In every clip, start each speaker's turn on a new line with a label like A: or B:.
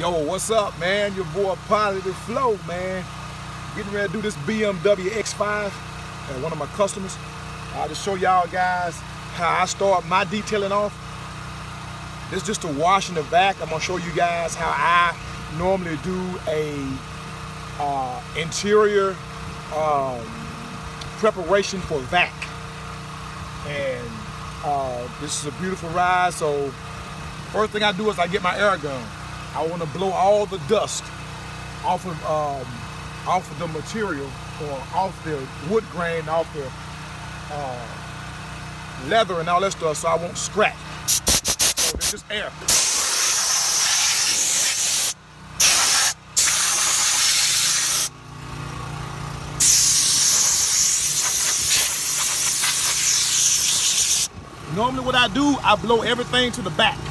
A: Yo, what's up, man? Your boy Positive Flow, man. Getting ready to do this BMW X5 at one of my customers. I'll just show y'all guys how I start my detailing off. This is just a wash in the back. I'm gonna show you guys how I normally do a uh, interior um, preparation for vac. And uh, this is a beautiful ride, so first thing I do is I get my air gun. I want to blow all the dust off of um, off of the material or off the wood grain, off the uh, leather and all that stuff, so I won't scratch. So this is air. Normally what I do, I blow everything to the back. I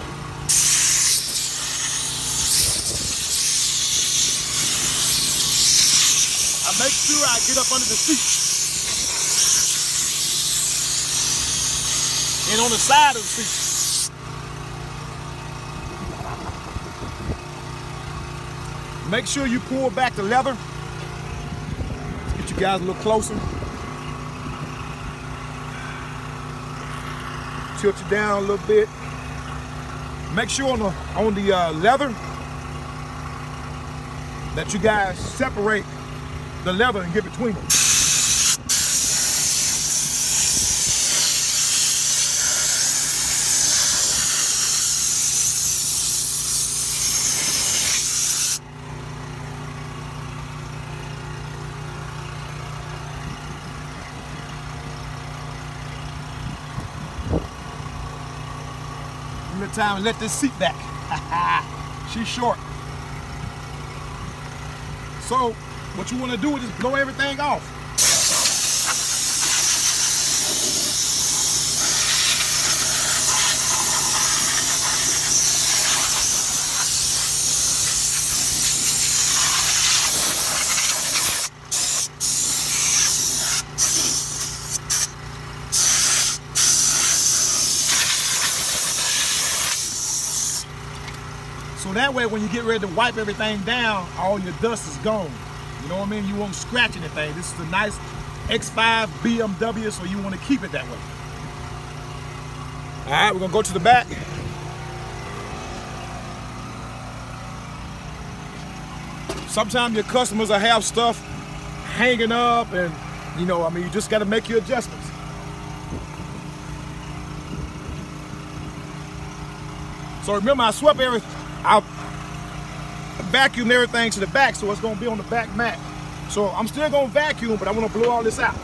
A: make sure I get up under the seat. And on the side of the seat. Make sure you pull back the lever. Let's get you guys a little closer. Tilt it down a little bit. Make sure on the on the uh, leather that you guys separate the leather and get between them. Time and let this seat back. She's short. So what you want to do is just blow everything off. So that way when you get ready to wipe everything down, all your dust is gone. You know what I mean? You won't scratch anything. This is a nice X5 BMW, so you want to keep it that way. All right, we're gonna go to the back. Sometimes your customers will have stuff hanging up and, you know, I mean, you just gotta make your adjustments. So remember, I swept everything, I vacuum everything to the back, so it's gonna be on the back mat. So I'm still gonna vacuum, but I wanna blow all this out.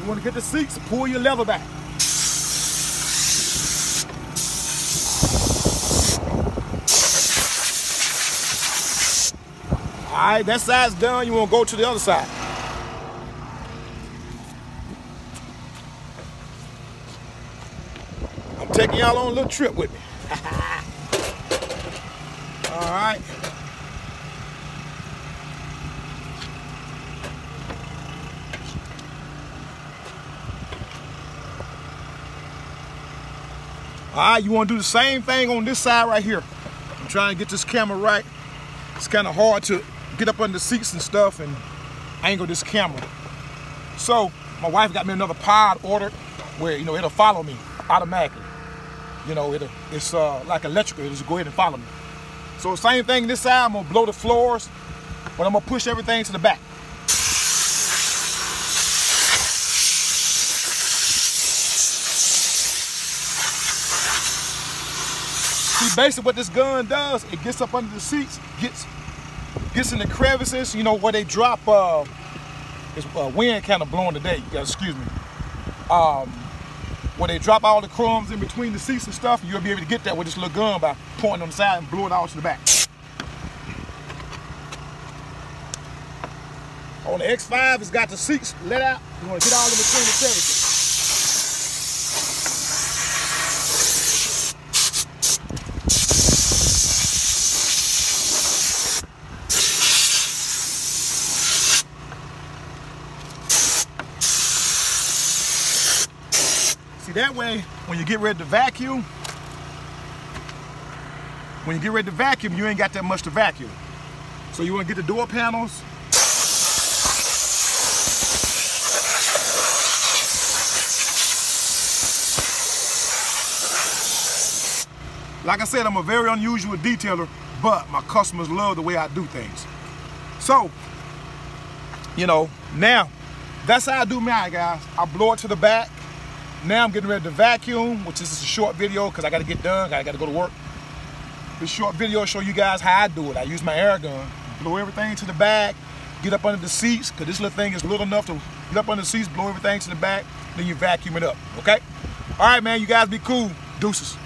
A: You wanna get the seats, pull your lever back. All right, that side's done. You wanna go to the other side. Taking y'all on a little trip with me. All right. All right, you want to do the same thing on this side right here. I'm trying to get this camera right. It's kind of hard to get up under the seats and stuff and angle this camera. So my wife got me another pod ordered where, you know, it'll follow me automatically. You know, it'll, it's uh, like electrical, it'll just go ahead and follow me. So same thing this side, I'm gonna blow the floors, but I'm gonna push everything to the back. See, basically what this gun does, it gets up under the seats, gets gets in the crevices, you know, where they drop, uh, it's uh, wind kind of blowing today, excuse me. Um, where they drop all the crumbs in between the seats and stuff, you'll be able to get that with this little gun by pointing on the side and blowing it out to the back. On the X5, it's got the seats let out. You want to get all in between the crevices. That way, when you get ready to vacuum, when you get ready to vacuum, you ain't got that much to vacuum. So you wanna get the door panels, Like I said, I'm a very unusual detailer, but my customers love the way I do things. So, you know, now, that's how I do mine, guys. I blow it to the back. Now I'm getting ready to vacuum, which is just a short video because I got to get done. I got to go to work. This short video show you guys how I do it. I use my air gun, blow everything to the back, get up under the seats, because this little thing is little enough to get up under the seats, blow everything to the back, then you vacuum it up, okay? All right, man, you guys be cool. Deuces.